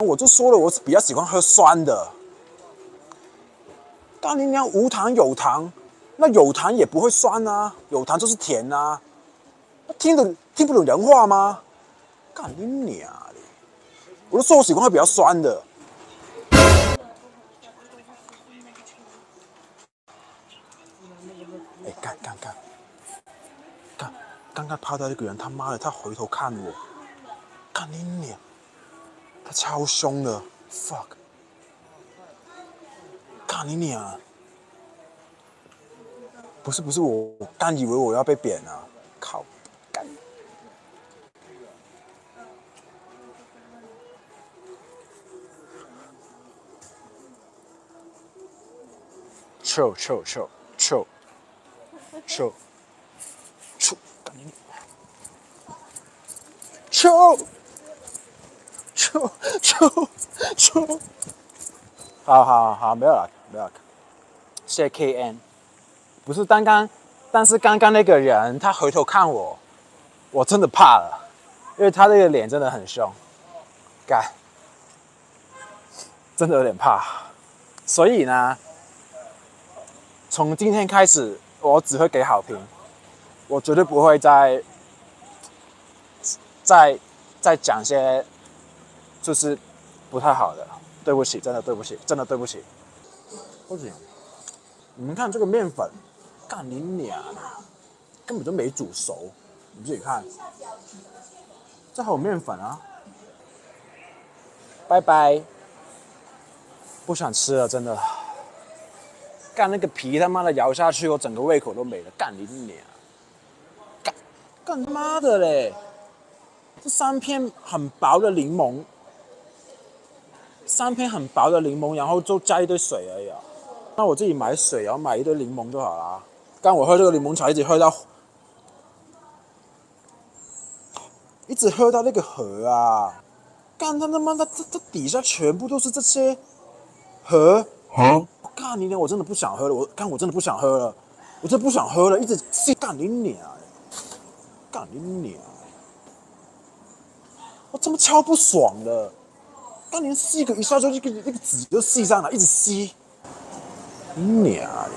我就说了，我是比较喜欢喝酸的。干你娘，无糖有糖，那有糖也不会酸啊，有糖就是甜啊。听得听不懂人话吗？干你娘的！我都说我喜欢喝比较酸的。哎，干干干！干，刚刚趴到那个人，他妈的，他回头看我，干你娘！超凶的，fuck！干你娘！不是不是我，我刚以为我要被扁了，靠！干！臭臭臭臭臭臭！干你娘！臭！臭臭臭！好好好，没有了，没有了。谢谢 KN，不是刚刚，但是刚刚那个人他回头看我，我真的怕了，因为他那个脸真的很凶，干，真的有点怕。所以呢，从今天开始，我只会给好评，我绝对不会再再再讲些。就是不太好的，对不起，真的对不起，真的对不起。不行，你们看这个面粉，干你娘，根本就没煮熟，你自己看。这还有面粉啊！拜拜，不想吃了，真的。干那个皮他妈的咬下去，我整个胃口都没了。干你娘！干干他妈的嘞！这三片很薄的柠檬。三片很薄的柠檬，然后就加一堆水而已啊。那我自己买水，然后买一堆柠檬就好啦。刚我喝这个柠檬茶，一直喝到，一直喝到那个河啊。干他他妈的，这这底下全部都是这些河。啊！干你娘！我真的不想喝了。我干，我真的不想喝了。我真的不想喝了，一直吸干你娘！干你娘！我怎么超不爽的？他连吸个一下就那个那个纸就吸上了，一直吸，娘的！